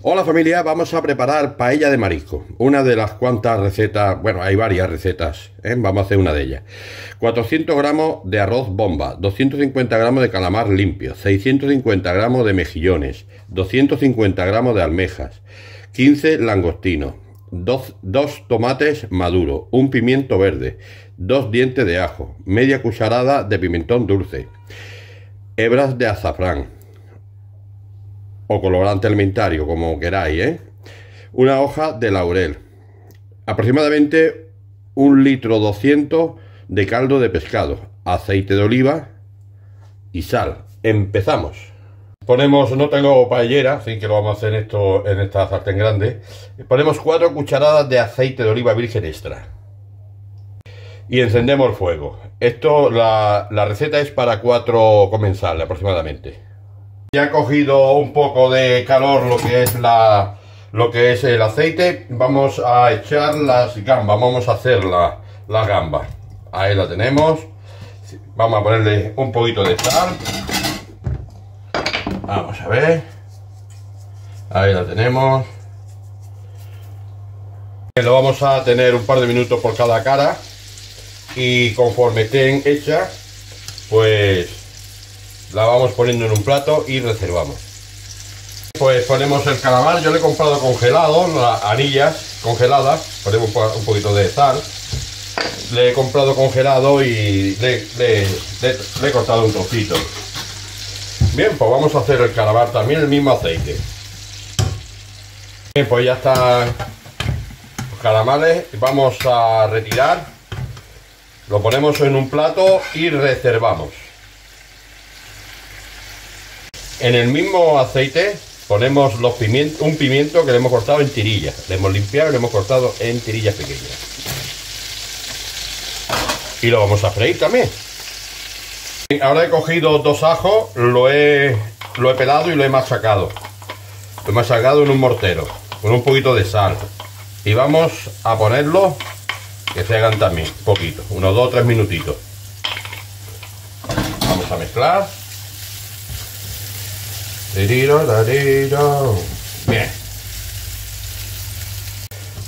Hola familia, vamos a preparar paella de marisco. Una de las cuantas recetas, bueno, hay varias recetas, ¿eh? vamos a hacer una de ellas. 400 gramos de arroz bomba, 250 gramos de calamar limpio, 650 gramos de mejillones, 250 gramos de almejas, 15 langostinos, 2, tomates maduros, un pimiento verde, dos dientes de ajo, media cucharada de pimentón dulce, hebras de azafrán, o colorante alimentario, como queráis, ¿eh? Una hoja de laurel. Aproximadamente un litro 200 de caldo de pescado, aceite de oliva y sal. Empezamos. Ponemos, no tengo paellera, así que lo vamos a hacer esto en esta sartén grande. Ponemos cuatro cucharadas de aceite de oliva virgen extra. Y encendemos el fuego. Esto, la, la receta es para cuatro comensales aproximadamente. Ha cogido un poco de calor lo que es la lo que es el aceite. Vamos a echar las gambas. Vamos a hacer la, la gamba. Ahí la tenemos. Vamos a ponerle un poquito de sal. Vamos a ver. Ahí la tenemos. Lo vamos a tener un par de minutos por cada cara. Y conforme estén hechas, pues la vamos poniendo en un plato y reservamos. Pues ponemos el calamar, yo le he comprado congelado, las anillas congeladas, ponemos un poquito de sal. Le he comprado congelado y le, he cortado un trocito. Bien, pues vamos a hacer el calamar también el mismo aceite. Bien, pues ya están los calamares. Vamos a retirar. Lo ponemos en un plato y reservamos. En el mismo aceite ponemos un pimiento que le hemos cortado en tirillas. Le hemos limpiado y le hemos cortado en tirillas pequeñas. Y lo vamos a freír también. Ahora he cogido dos ajos, lo he, lo he pelado y lo he machacado. Lo he machacado en un mortero, con un poquito de sal. Y vamos a ponerlo que se hagan también, poquito, unos dos o tres minutitos. Vamos a mezclar. Bien.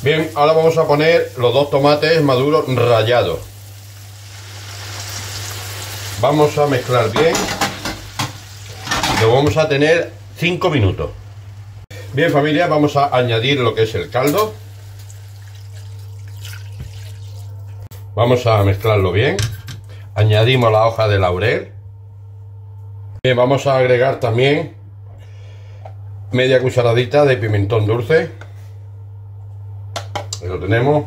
Bien, ahora vamos a poner los dos tomates maduros rallados. Vamos a mezclar bien. Lo vamos a tener 5 minutos. Bien familia, vamos a añadir lo que es el caldo. Vamos a mezclarlo bien. Añadimos la hoja de laurel. Bien, vamos a agregar también media cucharadita de pimentón dulce. Ahí lo tenemos.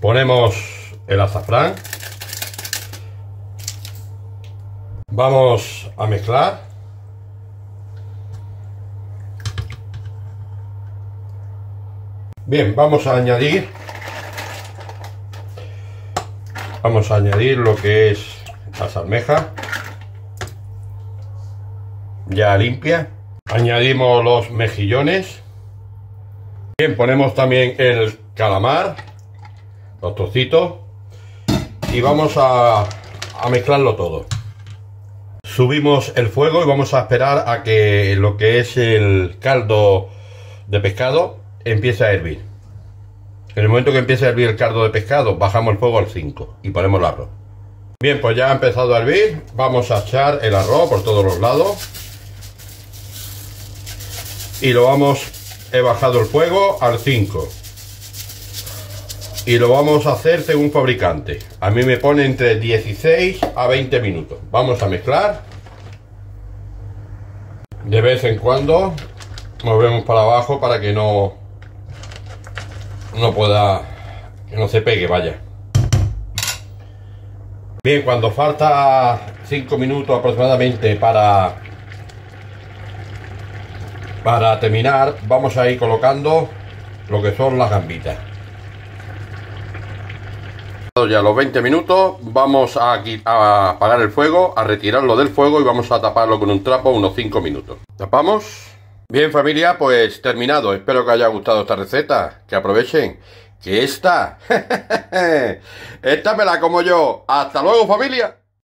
Ponemos el azafrán. Vamos a mezclar. Bien, vamos a añadir vamos a añadir lo que es las almejas ya limpia. Añadimos los mejillones. Bien, ponemos también el calamar, los trocitos. Y vamos a, a mezclarlo todo. Subimos el fuego y vamos a esperar a que lo que es el caldo de pescado empiece a hervir. En el momento que empiece a hervir el caldo de pescado, bajamos el fuego al 5 y ponemos el arroz. Bien, pues ya ha empezado a hervir. Vamos a echar el arroz por todos los lados y lo vamos, he bajado el fuego al 5 y lo vamos a hacer según fabricante. A mí me pone entre 16 a 20 minutos. Vamos a mezclar. De vez en cuando movemos para abajo para que no no pueda que no se pegue, vaya. Bien, cuando falta 5 minutos aproximadamente para para terminar, vamos a ir colocando lo que son las gambitas. Ya los 20 minutos, vamos a, apagar el fuego, a retirarlo del fuego y vamos a taparlo con un trapo unos 5 minutos. ¿Tapamos? Bien familia, pues terminado. Espero que haya gustado esta receta. Que aprovechen. Que esta, esta me la como yo. Hasta luego familia.